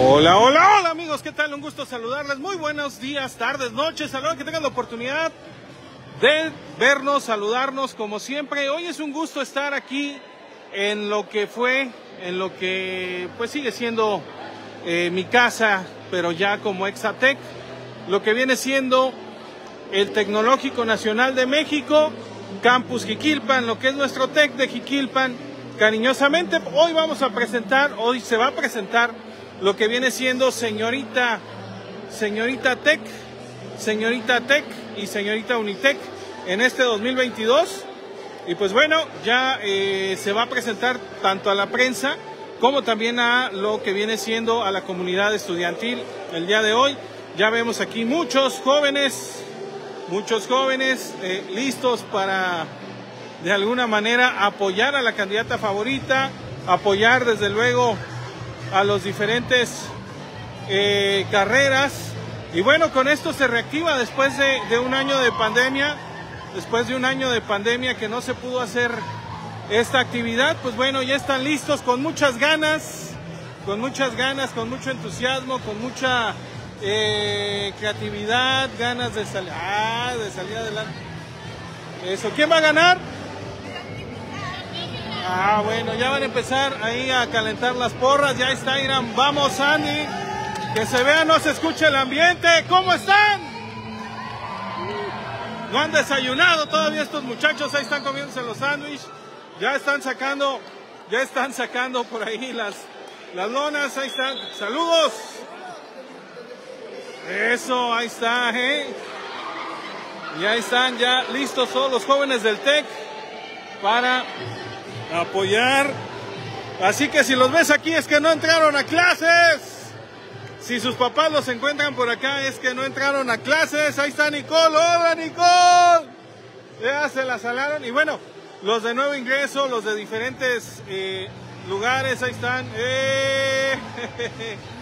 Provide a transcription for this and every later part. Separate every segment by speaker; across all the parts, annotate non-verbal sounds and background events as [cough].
Speaker 1: Hola, hola, hola amigos, ¿qué tal? Un gusto saludarles. Muy buenos días, tardes, noches. Saludos que tengan la oportunidad de vernos, saludarnos como siempre. Hoy es un gusto estar aquí en lo que fue, en lo que pues sigue siendo eh, mi casa, pero ya como Exatec, lo que viene siendo el Tecnológico Nacional de México, Campus Jiquilpan, lo que es nuestro TEC de Jiquilpan. Cariñosamente, hoy vamos a presentar, hoy se va a presentar lo que viene siendo señorita, señorita Tech, señorita Tech y señorita Unitec en este 2022. Y pues bueno, ya eh, se va a presentar tanto a la prensa como también a lo que viene siendo a la comunidad estudiantil el día de hoy. Ya vemos aquí muchos jóvenes, muchos jóvenes eh, listos para de alguna manera apoyar a la candidata favorita, apoyar desde luego a los diferentes eh, carreras. Y bueno, con esto se reactiva después de, un año de pandemia, después de un año de pandemia que no se pudo hacer esta actividad, pues bueno, ya están listos con muchas ganas, con muchas ganas, con mucho entusiasmo, con mucha eh, creatividad, ganas de salir, ah, de salir adelante. Eso, ¿quién va a ganar? Ah, bueno, ya van a empezar ahí a calentar las porras. Ya está Irán. Vamos, Andy. Que se vea, no se escuche el ambiente. ¿Cómo están? No han desayunado todavía estos muchachos. Ahí están comiéndose los sándwiches. Ya están sacando, ya están sacando por ahí las, las lonas. Ahí están. Saludos. Eso, ahí está, ¿eh? Y ahí están ya listos todos los jóvenes del TEC para apoyar. Así que si los ves aquí es que no entraron a clases. Si sus papás los encuentran por acá es que no entraron a clases. Ahí está Nicole. Hola Nicole. Ya se la salaron. Y bueno, los de nuevo ingreso, los de diferentes eh, lugares, ahí están. ¡Eh! [laughs]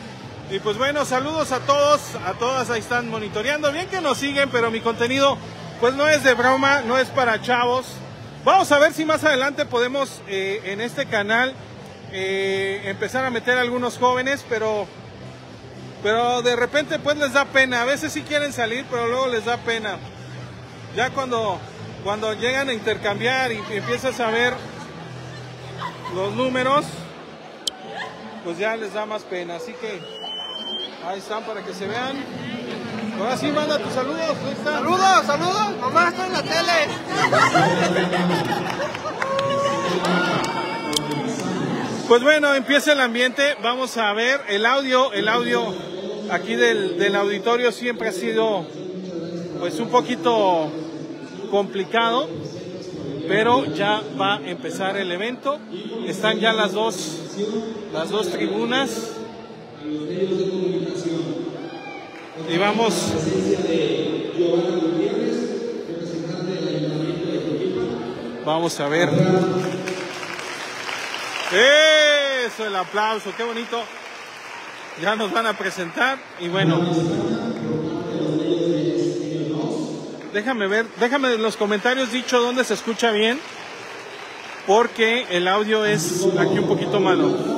Speaker 1: Y pues bueno, saludos a todos, a todas, ahí están monitoreando. Bien que nos siguen, pero mi contenido pues no es de broma, no es para chavos. Vamos a ver si más adelante podemos eh, en este canal eh, empezar a meter a algunos jóvenes, pero, pero de repente pues les da pena. A veces sí quieren salir, pero luego les da pena. Ya cuando, cuando llegan a intercambiar y empiezas a ver los números, pues ya les da más pena. Así que ahí están para que se vean. Ahora sí, manda tus saludos.
Speaker 2: Saludos, saludos. Mamá está en la tele.
Speaker 1: Pues bueno, empieza el ambiente. Vamos a ver el audio. El audio aquí del, del auditorio siempre ha sido pues un poquito complicado. Pero ya va a empezar el evento. Están ya las dos, las dos tribunas. Y vamos. Vamos a ver. Eso, el aplauso, qué bonito. Ya nos van a presentar y bueno. Déjame ver, déjame en los comentarios dicho dónde se escucha bien, porque el audio es aquí un poquito malo.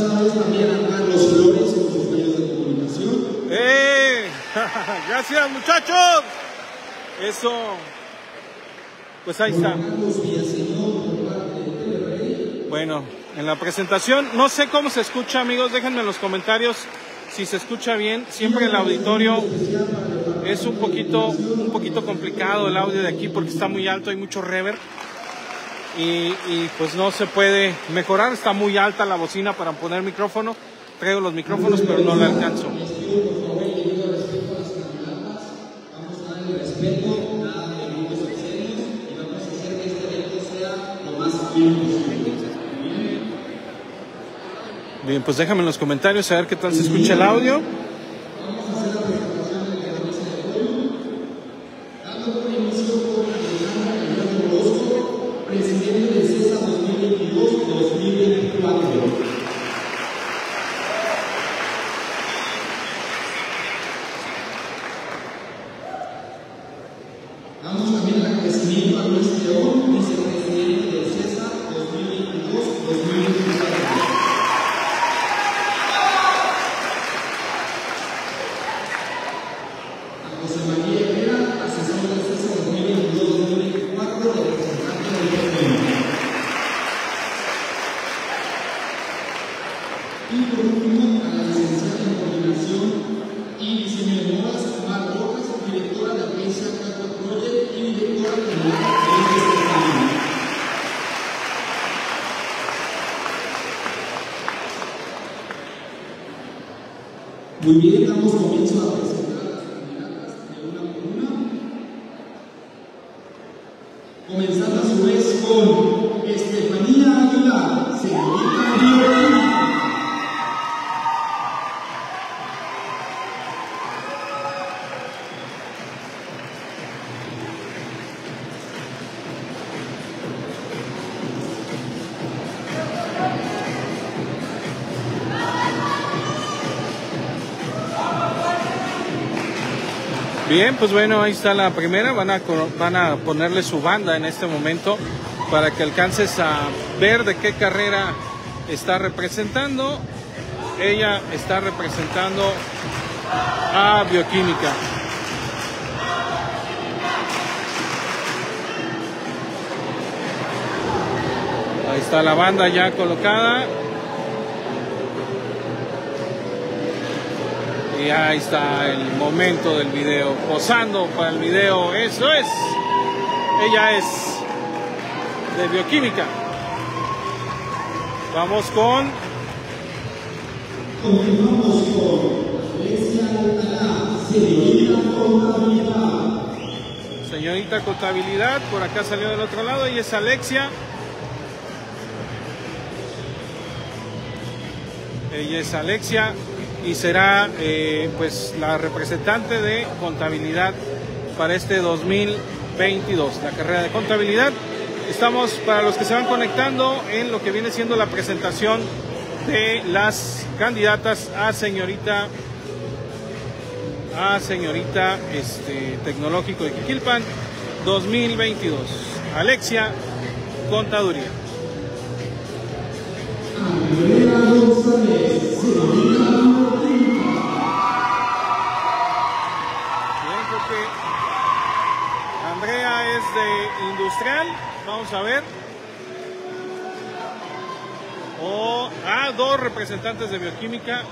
Speaker 3: Hacia la vez también a Carlos Flores con sus medios de comunicación.
Speaker 1: ¡Eh! [laughs] Gracias muchachos. Eso. Pues ahí está. Bueno, en la presentación, no sé cómo se escucha amigos, déjenme en los comentarios si se escucha bien. Siempre el auditorio es un poquito, un poquito complicado el audio de aquí porque está muy alto, hay mucho reverb. Y, y, pues no se puede mejorar, está muy alta la bocina para poner micrófono. Traigo los micrófonos, pero no la alcanzo. Bien, pues déjame en los comentarios a ver qué tal se escucha el audio.
Speaker 3: Muy bien, damos comienzo a
Speaker 1: Bien, pues bueno, ahí está la primera. Van a, van a ponerle su banda en este momento para que alcances a ver de qué carrera está representando. Ella está representando a bioquímica. Ahí está la banda ya colocada. Y ahí está el momento del video, posando para el video, eso es. Ella es de bioquímica. Vamos con
Speaker 3: Continuamos con Alcalá, señorita Contabilidad.
Speaker 1: señorita contabilidad, por acá salió del otro lado, y es Alexia. Ella es Alexia y será eh, pues la representante de contabilidad para este 2022, la carrera de contabilidad. Estamos para los que se van conectando en lo que viene siendo la presentación de las candidatas a señorita a señorita este, tecnológico de Jiquilpan 2022. Alexia Contaduría. De industrial. Vamos a ver. O ah, dos representantes de bioquímica.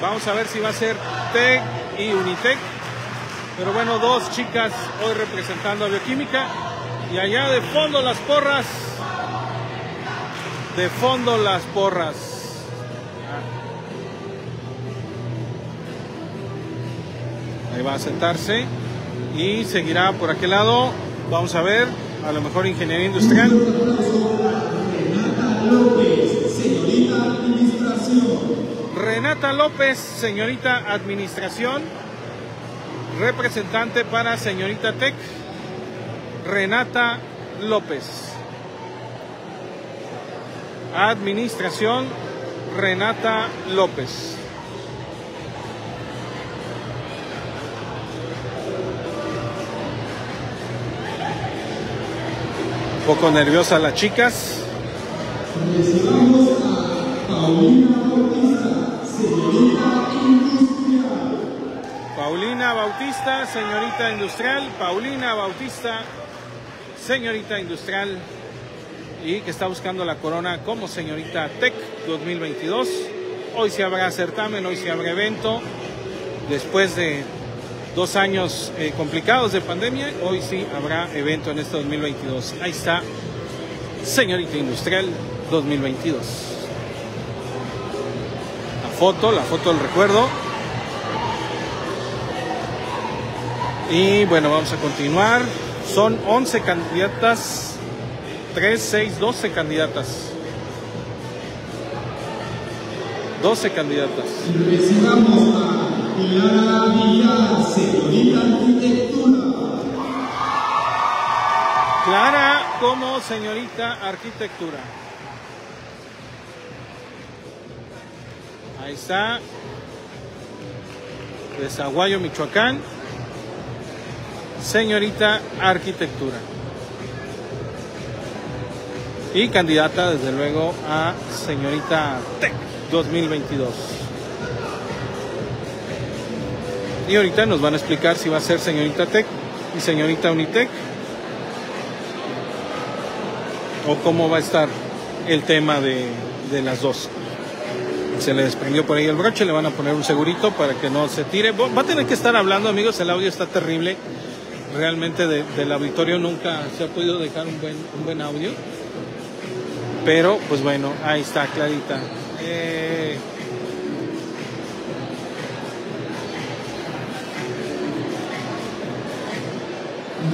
Speaker 1: Vamos a ver si va a ser TEC y Unitec. Pero bueno, dos chicas hoy representando a bioquímica. Y allá de fondo las porras. De fondo las porras. Ahí va a sentarse y seguirá por aquel lado. Vamos a ver, a lo mejor ingeniería industrial.
Speaker 3: Renata López, señorita Administración.
Speaker 1: Representante para señorita Tech. Renata López. Administración, Renata López. Poco nerviosa las chicas.
Speaker 3: Recibamos a Paulina Bautista, señorita industrial.
Speaker 1: Paulina Bautista, señorita industrial. Y que está buscando la corona como señorita TEC 2022. Hoy se habrá certamen, hoy se habrá evento. Después de dos años eh, complicados de pandemia, hoy sí habrá evento en este 2022. Ahí está, señorita industrial 2022. La foto, la foto del recuerdo. Y bueno, vamos a continuar. Son 11 candidatas, 3, 6, 12 candidatas. 12 candidatas.
Speaker 3: Recibamos a Clara Villar, señorita Arquitectura.
Speaker 1: Clara como señorita arquitectura. Ahí está. De Zaguayo, Michoacán. Señorita arquitectura. Y candidata, desde luego, a señorita TEC 2022. Y ahorita nos van a explicar si va a ser señorita TEC y señorita Unitec o cómo va a estar el tema de, de las dos. Se le desprendió por ahí el broche, le van a poner un segurito para que no se tire. Va a tener que estar hablando, amigos, el audio está terrible. Realmente de- del auditorio nunca se ha podido dejar un buen, un buen audio. Pero, pues bueno, ahí está, clarita. Eh,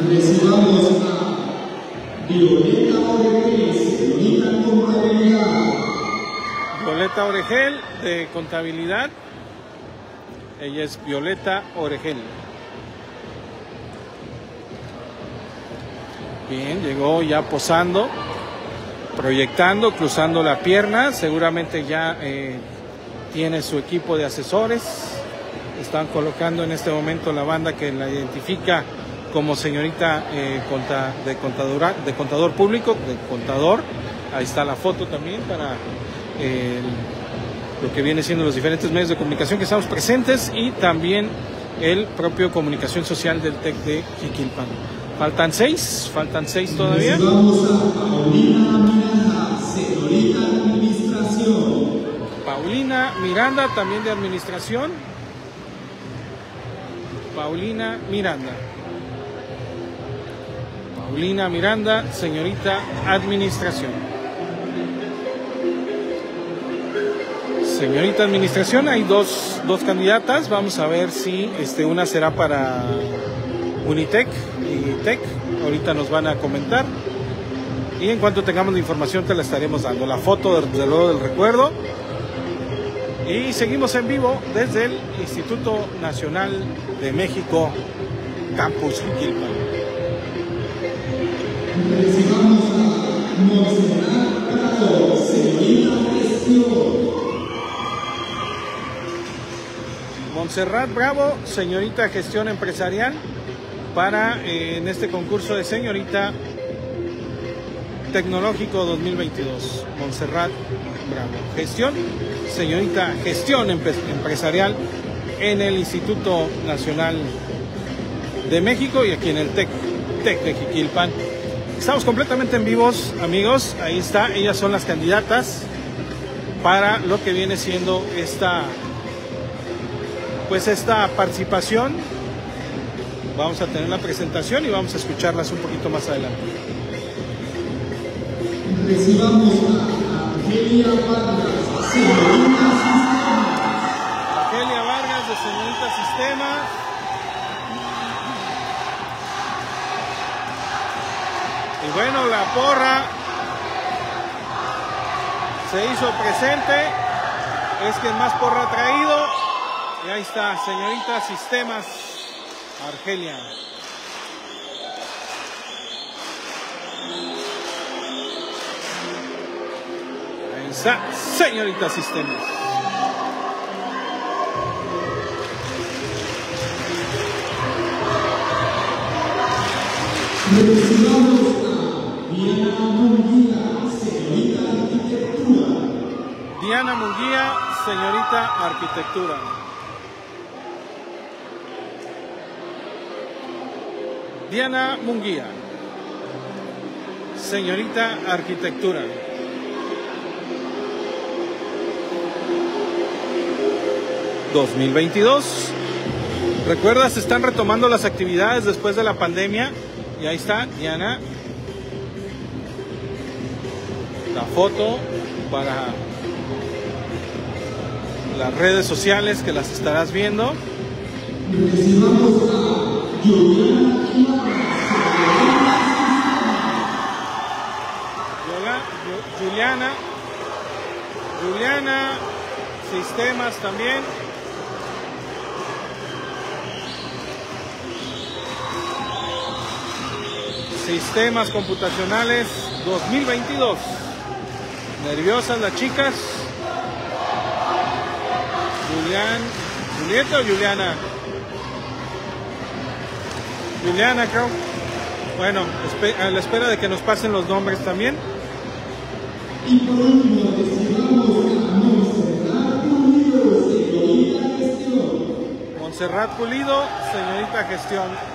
Speaker 3: Recibamos a Violeta Oregel, señorita Contabilidad.
Speaker 1: Violeta Oregel de Contabilidad. Ella es Violeta Oregel. Bien, llegó ya posando, proyectando, cruzando la pierna. Seguramente ya eh, tiene su equipo de asesores. Están colocando en este momento la banda que la identifica como señorita eh, conta- de, contadora, de contador público, de contador. Ahí está la foto también para eh, lo que viene siendo los diferentes medios de comunicación que estamos presentes y también el propio comunicación social del TEC de Jiquilpan. Faltan seis, faltan seis todavía.
Speaker 3: Recibamos a Paulina Miranda, señorita Administración.
Speaker 1: Paulina Miranda, también de administración. Paulina Miranda. Paulina Miranda, señorita administración. Señorita administración, hay dos, dos candidatas. Vamos a ver si este, una será para Unitec y TEC. Ahorita nos van a comentar. Y en cuanto tengamos la información te la estaremos dando. La foto, desde luego, del recuerdo. Y seguimos en vivo desde el Instituto Nacional de México, Campus Jiquilpan.
Speaker 3: Recibamos a Monserrat Prado, señorita Gestión.
Speaker 1: Montserrat Bravo, señorita gestión empresarial, para eh, en este concurso de señorita tecnológico 2022. Montserrat Bravo, gestión, señorita gestión empresarial en el Instituto Nacional de México y aquí en el TEC, TEC de. Estamos completamente en vivos, amigos. Ahí está, ellas son las candidatas para lo que viene siendo esta pues esta participación. Vamos a tener la presentación y vamos a escucharlas un poquito más adelante.
Speaker 3: Recibamos a Argelia Vargas.
Speaker 1: Argelia Vargas de Señorita Sistema. Bueno, la porra se hizo presente. Es quien más porra ha traído. Y ahí está, señorita Sistemas, Argelia. Ahí está, señorita Sistemas.
Speaker 3: Diana Munguía, señorita Arquitectura.
Speaker 1: Diana Munguía, señorita Arquitectura. Diana Munguía, señorita Arquitectura. ¿2022? Recuerda, se están retomando las actividades después de la pandemia. Y ahí está, Diana. Foto para las redes sociales que las estarás viendo.
Speaker 3: Juliana,
Speaker 1: Juliana, sistemas también. Sistemas computacionales 2022. Nerviosas las chicas. Julián, Julieta o Juliana. Juliana, creo. Bueno, a la espera de que nos pasen los nombres también.
Speaker 3: Y por último.
Speaker 1: Montserrat Pulido, señorita gestión.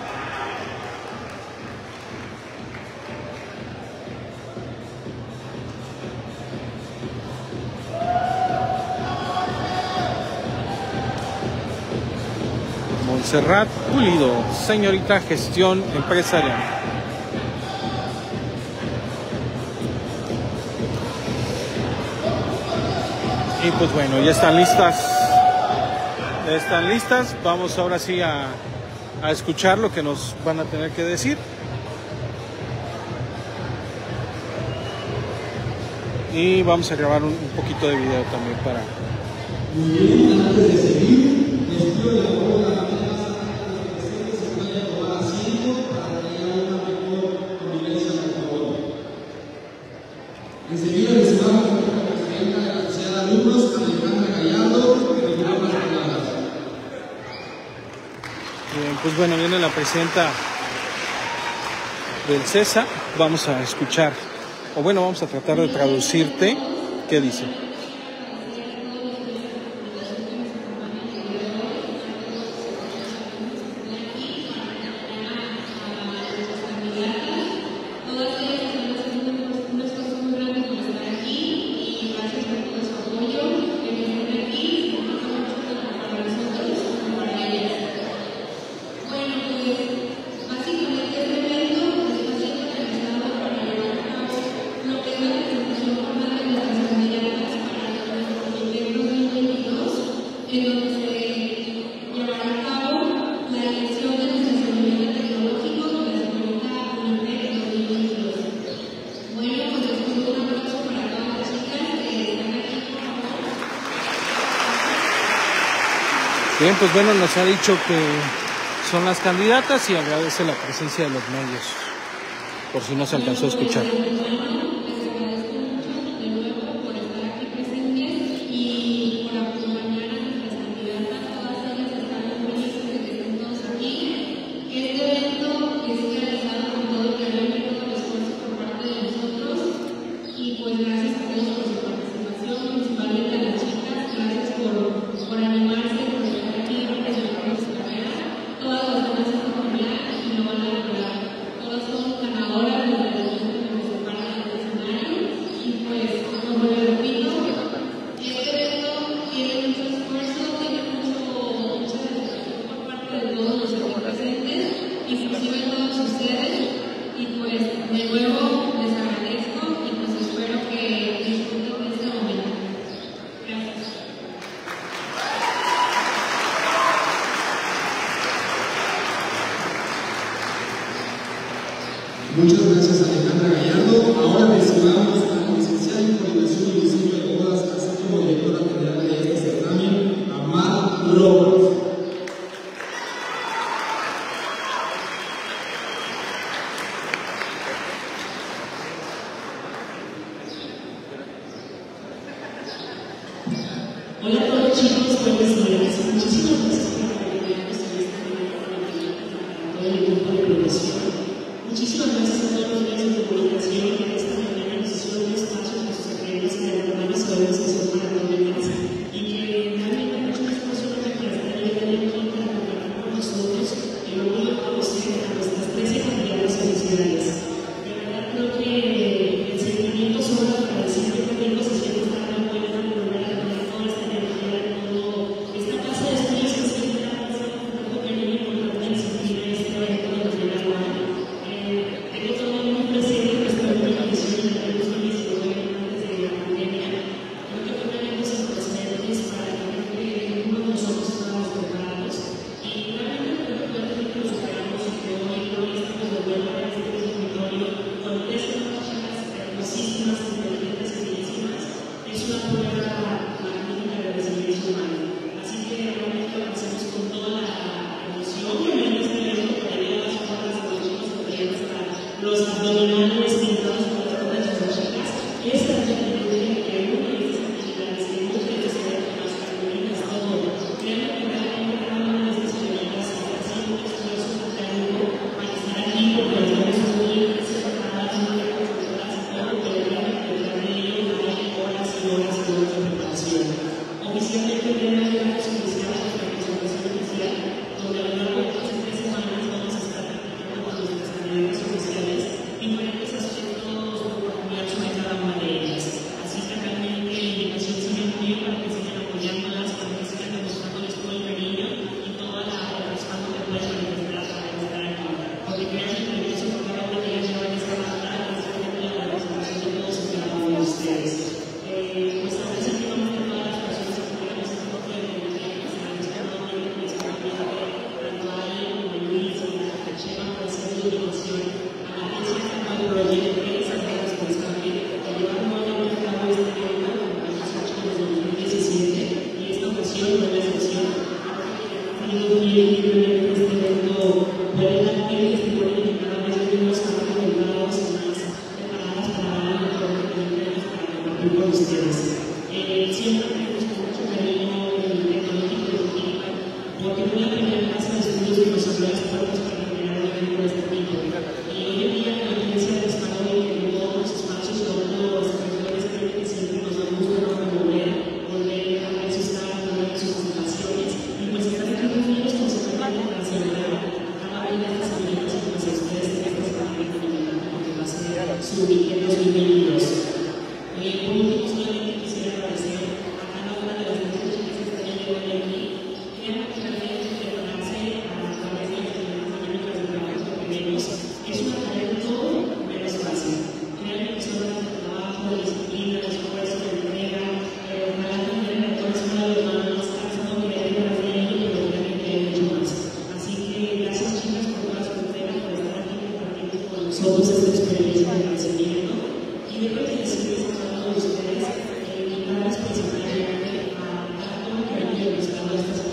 Speaker 1: Montserrat Pulido, señorita gestión empresarial. Y pues bueno, ya están listas. Están listas. Vamos ahora sí a, a escuchar lo que nos van a tener que decir.
Speaker 4: y vamos a grabar un, un poquito de video también para. presenta del CESA, vamos a escuchar, o bueno, vamos a tratar de traducirte qué dice. Bien, pues bueno, nos ha dicho que son las candidatas y agradece la presencia de los medios, por si no se alcanzó a escuchar.
Speaker 5: con ustedes. Eh,
Speaker 4: nosotros esta experiencia de crecimiento y yo creo que les a de ustedes eh, principalmente a tanto que han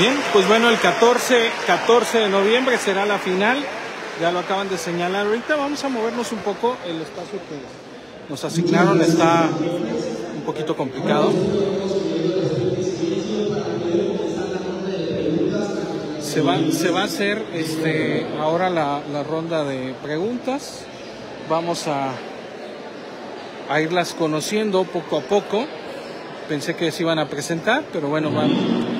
Speaker 1: Bien, pues bueno, el 14, 14 de noviembre será la final. Ya lo acaban de señalar. Ahorita vamos a movernos un poco. El espacio que nos asignaron está un poquito complicado. Se va, se va a hacer este, ahora la, ronda de preguntas. Vamos a, a irlas conociendo poco a poco. Pensé que se iban a presentar, pero bueno, van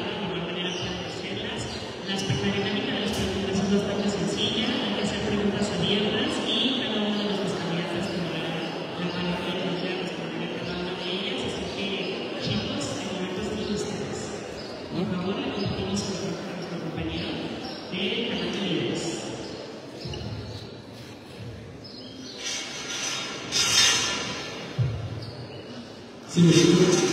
Speaker 4: you.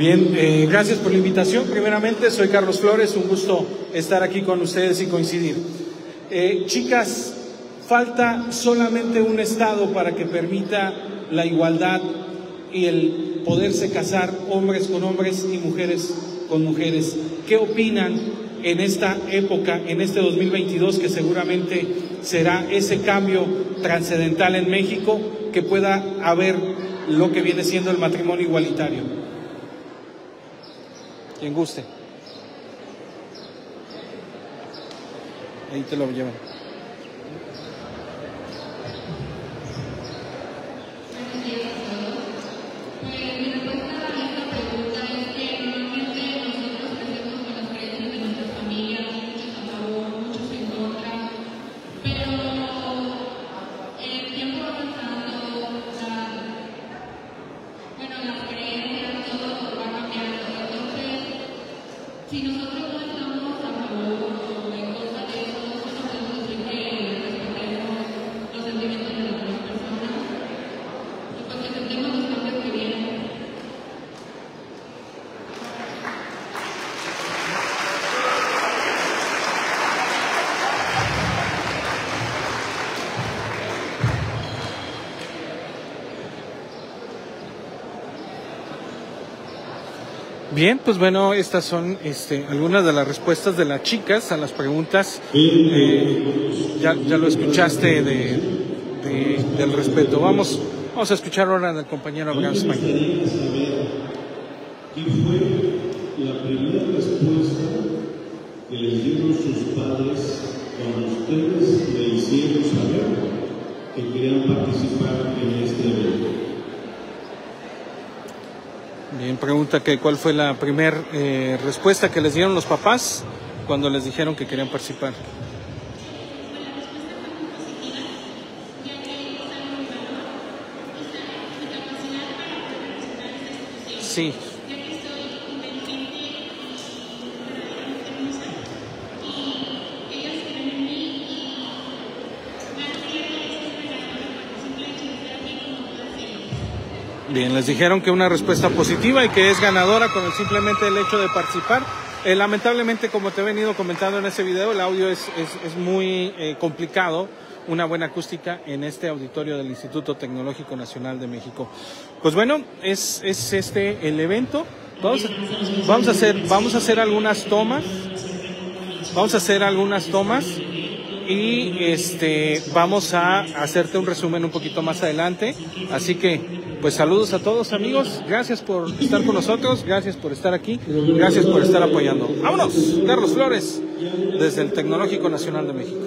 Speaker 4: Bien,
Speaker 3: eh, gracias
Speaker 1: por la invitación. Primeramente, soy Carlos Flores, un gusto estar aquí con ustedes y coincidir. Eh, chicas, falta solamente un Estado para que permita la igualdad y el poderse casar hombres con hombres y mujeres con mujeres. ¿Qué opinan en esta época, en este 2022, que seguramente será ese cambio trascendental en México, que pueda haber lo que viene siendo el matrimonio igualitario? Quien guste. Ahí te lo llevan. Bien, pues bueno, estas son este, algunas de las respuestas de las chicas a las preguntas. Eh, ya, ya, lo escuchaste de, de, del respeto. Vamos, vamos a escuchar ahora del compañero Abraham Spain.
Speaker 6: ¿Qué fue la primera respuesta que les dieron sus padres cuando ustedes le hicieron saber que querían participar en este evento?
Speaker 1: Bien, pregunta que cuál fue la primera eh, respuesta que les dieron los papás cuando les dijeron que querían participar. Sí. Bien, les dijeron que una respuesta positiva y que es ganadora con el simplemente el hecho de participar. Eh, lamentablemente, como te he venido comentando en ese video, el audio es, es, es muy eh, complicado, una buena acústica en este auditorio del Instituto Tecnológico Nacional de México. Pues bueno, es, es este el evento. Vamos vamos a hacer, vamos a hacer algunas tomas. Vamos a hacer algunas tomas y este vamos a hacerte un resumen un poquito más adelante. Así que pues saludos a todos amigos, gracias por estar con nosotros, gracias por estar aquí, gracias por estar apoyando. Vámonos, Carlos Flores, desde el Tecnológico Nacional de México.